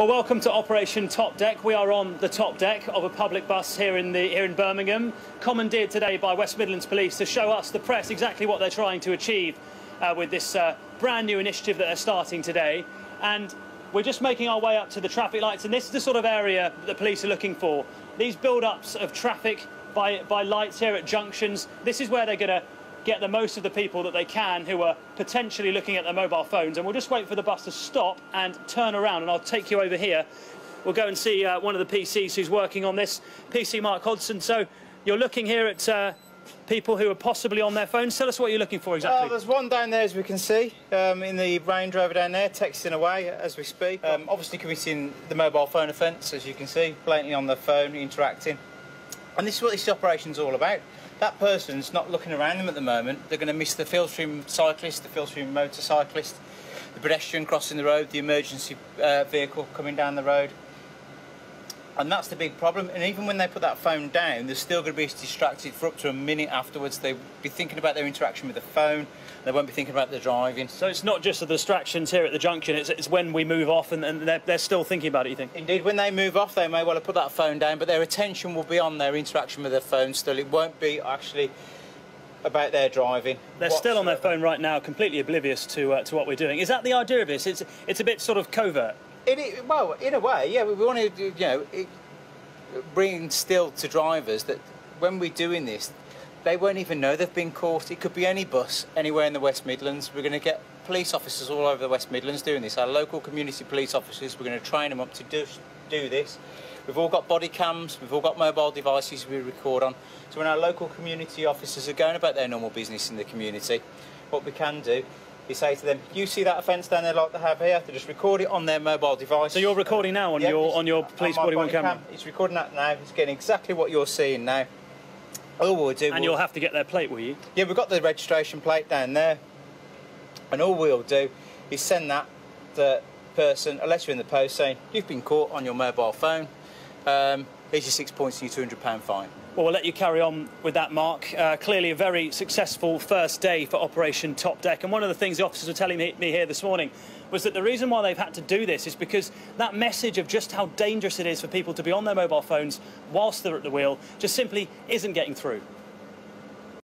Well, welcome to Operation Top Deck. We are on the top deck of a public bus here in the here in Birmingham, commandeered today by West Midlands Police to show us, the press, exactly what they're trying to achieve uh, with this uh, brand new initiative that they're starting today. And we're just making our way up to the traffic lights, and this is the sort of area that the police are looking for. These build-ups of traffic by by lights here at junctions. This is where they're going to get the most of the people that they can who are potentially looking at their mobile phones. And we'll just wait for the bus to stop and turn around, and I'll take you over here. We'll go and see uh, one of the PCs who's working on this, PC Mark Hodson. So you're looking here at uh, people who are possibly on their phones. Tell us what you're looking for exactly. Well, there's one down there, as we can see, um, in the Range Rover down there, texting away as we speak. Um, obviously committing the mobile phone offence, as you can see, blatantly on the phone, interacting. And this is what this operation's all about. That person's not looking around them at the moment. They're going to miss the filtering cyclist, the filtering motorcyclist, the pedestrian crossing the road, the emergency uh, vehicle coming down the road. And that's the big problem. And even when they put that phone down, they're still going to be distracted for up to a minute afterwards. They'll be thinking about their interaction with the phone. They won't be thinking about their driving. So it's not just the distractions here at the junction, it's, it's when we move off and, and they're, they're still thinking about it, you think? Indeed, when they move off, they may well have put that phone down, but their attention will be on their interaction with their phone still. It won't be actually about their driving. They're still on their phone right now, completely oblivious to, uh, to what we're doing. Is that the idea of this? It's, it's a bit sort of covert. In it, well, in a way, yeah. We want to, you know, it, bring still to drivers that when we're doing this, they won't even know they've been caught. It could be any bus anywhere in the West Midlands. We're going to get police officers all over the West Midlands doing this. Our local community police officers, we're going to train them up to do, do this. We've all got body cams, we've all got mobile devices we record on. So when our local community officers are going about their normal business in the community, what we can do is say to them, you see that offence down there like they have here, to just record it on their mobile device. So you're recording now on Yeah, your on your police on my body one body camera, cam. It's recording that now. It's getting exactly what you're seeing now. All we'll do, and we'll- you'll have to get their plate, will you? yeah, we've got the registration plate down there, and all we'll do is send that the person a letter in the post saying you've been caught on your mobile phone. Um, here's your six points and your two hundred pound fine. Well, we'll let you carry on with that, Mark. Uh, clearly, a very successful first day for Operation Top Deck. And one of the things the officers were telling me, me here this morning was that the reason why they've had to do this is because that message of just how dangerous it is for people to be on their mobile phones whilst they're at the wheel just simply isn't getting through.